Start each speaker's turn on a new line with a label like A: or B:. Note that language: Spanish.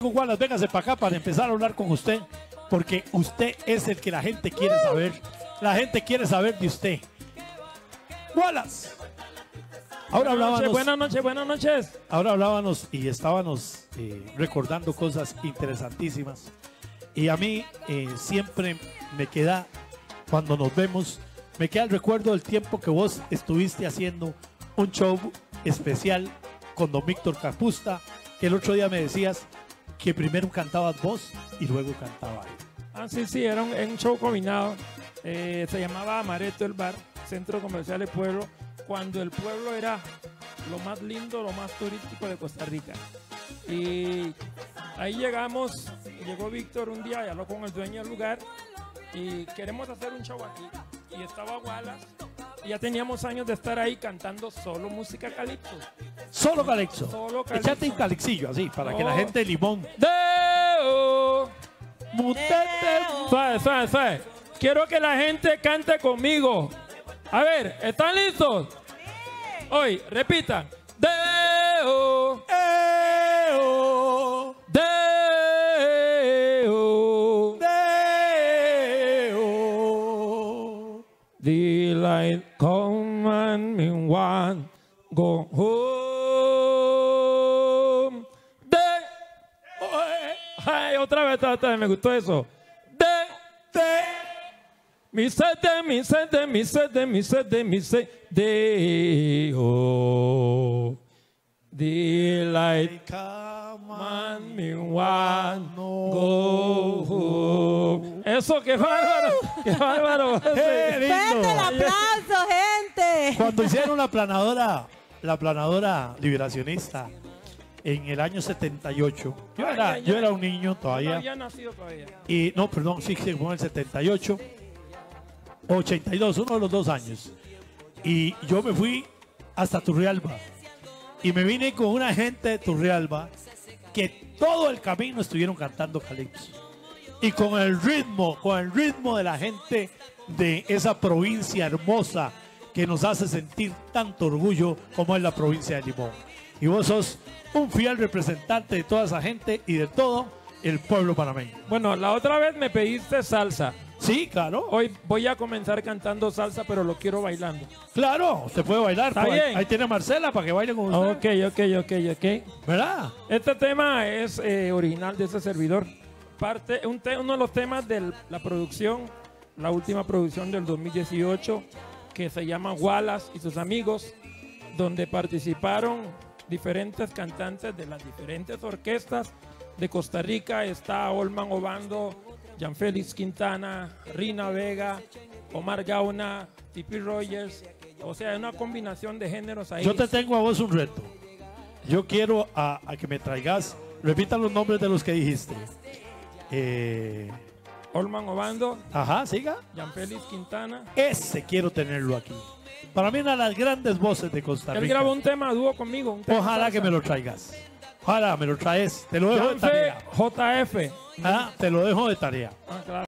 A: Wallace, véngase para acá para empezar a hablar con usted, porque usted es el que la gente quiere saber. La gente quiere saber de usted. Wallace. Ahora hablábamos,
B: buenas noches, buenas noches.
A: ahora hablábamos y estábamos eh, recordando cosas interesantísimas. Y a mí eh, siempre me queda, cuando nos vemos, me queda el recuerdo del tiempo que vos estuviste haciendo un show especial con don Víctor Capusta, que el otro día me decías que primero cantabas vos y luego cantaba él.
B: Ah, sí, sí, era un, show combinado. Eh, se llamaba Amareto el Bar, Centro Comercial del Pueblo, cuando el pueblo era lo más lindo, lo más turístico de Costa Rica. Y ahí llegamos, llegó Víctor un día habló con el dueño del lugar y queremos hacer un show aquí. Y estaba Wallace ya teníamos años de estar ahí cantando solo música calipso.
A: Solo Calixto.
B: Solo calipso.
A: Echate un calixillo así, para que la gente de Limón.
B: Deo.
A: Mutete.
B: Suave, suave, suave. Quiero que la gente cante conmigo. A ver, ¿están listos? Hoy, repitan. Deo, daylight come and me one go home. De, oh, eh, ay, otra vez, otra vez, me gustó eso. De, de. Mi sede, mi sede, mi sede, mi sede, mi sede, oh. Daylight man, me want go home. Eso, qué bárbaro, qué bárbaro.
A: ¡Qué lindo!
C: ¡Fuerte el aplauso, gente!
A: Cuando hicieron la planadora, la planadora liberacionista en el año 78, yo
B: Ay,
A: era,
B: ay,
A: yo
B: ay.
A: era un niño
B: No
A: todavía.
B: había nacido todavía.
A: Y no, perdón, sí, sí, fue en el 78, 82, uno de los dos años. Y yo me fui hasta Turrialba. Y me vine con una gente de Turrialba que todo el camino estuvieron cantando calipso. Y con el ritmo, con el ritmo de la gente de esa provincia hermosa que nos hace sentir tanto orgullo como es la provincia de Limón. Y vos sos un fiel representante de toda esa gente y de todo el pueblo panameño.
B: Bueno, la otra vez me pediste salsa.
A: Sí, claro.
B: Hoy voy a comenzar cantando salsa, pero lo quiero bailando.
A: Claro, usted puede bailar.
B: Está
A: pues, ahí-. Ahí tiene a Marcela para que baile con usted.
B: Ok, ok, ok, ok.
A: ¿Verdad?
B: Este tema es eh, original de ese servidor. Parte, un te- uno de los temas de la producción, la última producción del 2018, que se llama Wallace y sus amigos, donde participaron diferentes cantantes de las diferentes orquestas de Costa Rica. Está Olman Obando, Jean Félix Quintana, Rina Vega, Omar Gauna, Tipi Rogers. O sea, una combinación de géneros ahí.
A: Yo te tengo a vos un reto. Yo quiero a, que me traigas, repita los nombres de los que dijiste. Eh,
B: Olman Obando,
A: ajá, siga.
B: Jean Félix Quintana.
A: Ese quiero tenerlo aquí. Para mí una de las grandes voces de Costa
B: Él
A: Rica.
B: grabó un tema dúo conmigo. un tema
A: Ojalá que me lo traigas. Ojalá me lo traes. Te lo dejo de tarea.
B: JF.
A: Ah, te lo dejo de tarea.
B: Ah, claro.